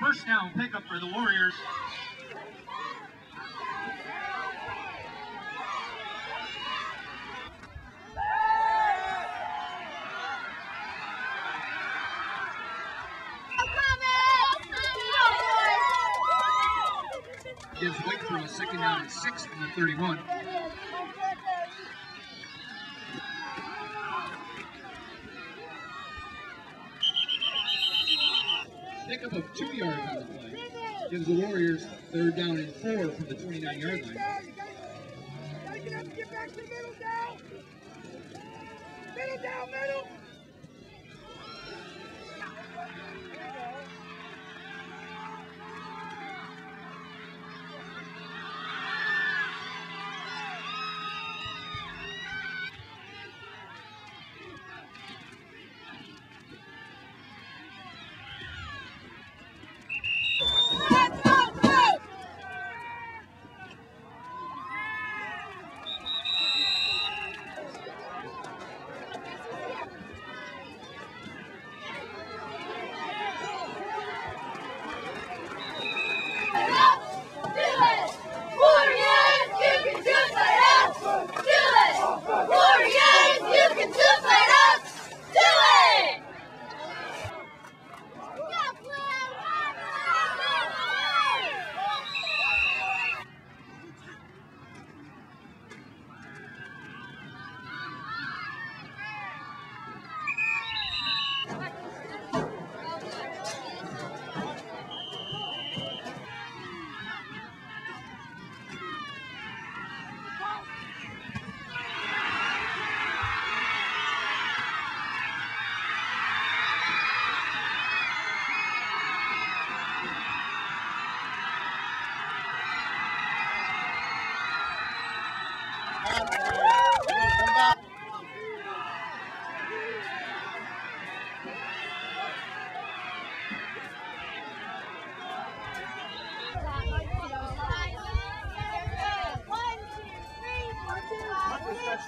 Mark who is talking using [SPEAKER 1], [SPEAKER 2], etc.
[SPEAKER 1] first down pickup for the Warriors. Gives Wakeford a second down and six from the 31. Pickup of two yards on the play. Gives the Warriors third down and four from the 29 yard line.
[SPEAKER 2] Middle down. Middle